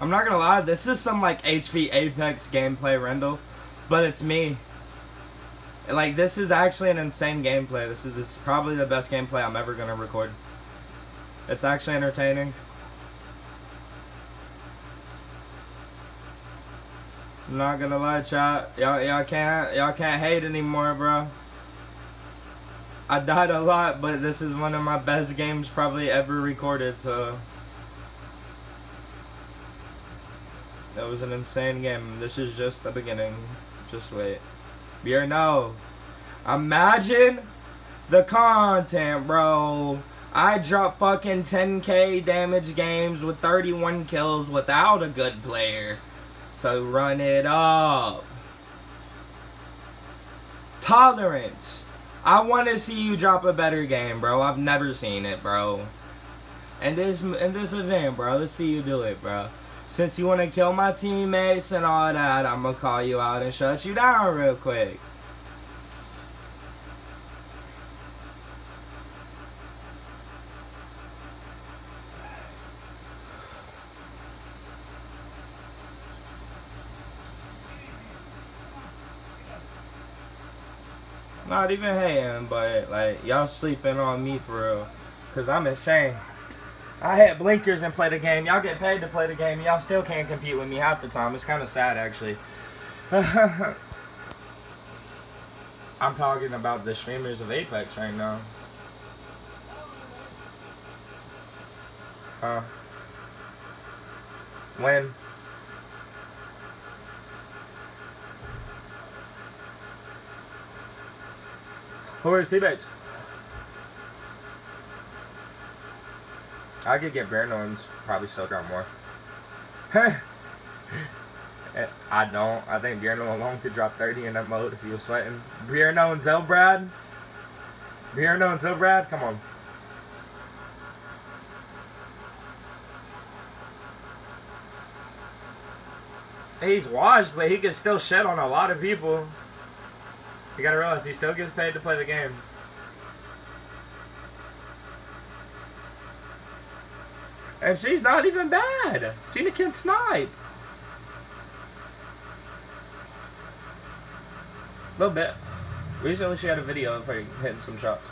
I'm not gonna lie, this is some like HV Apex gameplay Rendell, but it's me. Like this is actually an insane gameplay. This is, this is probably the best gameplay I'm ever gonna record. It's actually entertaining. I'm not gonna lie, chat. Y'all, y'all can't, y'all can't hate anymore, bro. I died a lot, but this is one of my best games probably ever recorded. So that was an insane game. This is just the beginning. Just wait. Birno. Imagine the content, bro. I dropped fucking 10k damage games with 31 kills without a good player. So run it up. Tolerance. I want to see you drop a better game, bro. I've never seen it, bro. And this in this event, bro. Let's see you do it, bro. Since you want to kill my teammates and all that, I'm going to call you out and shut you down real quick. Not even hating, but like y'all sleeping on me for real. Cause I'm insane. I hit blinkers and play the game. Y'all get paid to play the game. Y'all still can't compete with me half the time. It's kind of sad actually. I'm talking about the streamers of Apex right now. When? Who are his teammates? I could get Norms, probably still got more. I don't. I think Birno alone could drop 30 in that mode if he was sweating. Birno and Zelbrad? Birno and Zelbrad? Come on. He's washed, but he can still shed on a lot of people. You gotta realize he still gets paid to play the game. And she's not even bad. Cena can snipe. A little bit. Recently she had a video of her hitting some shots.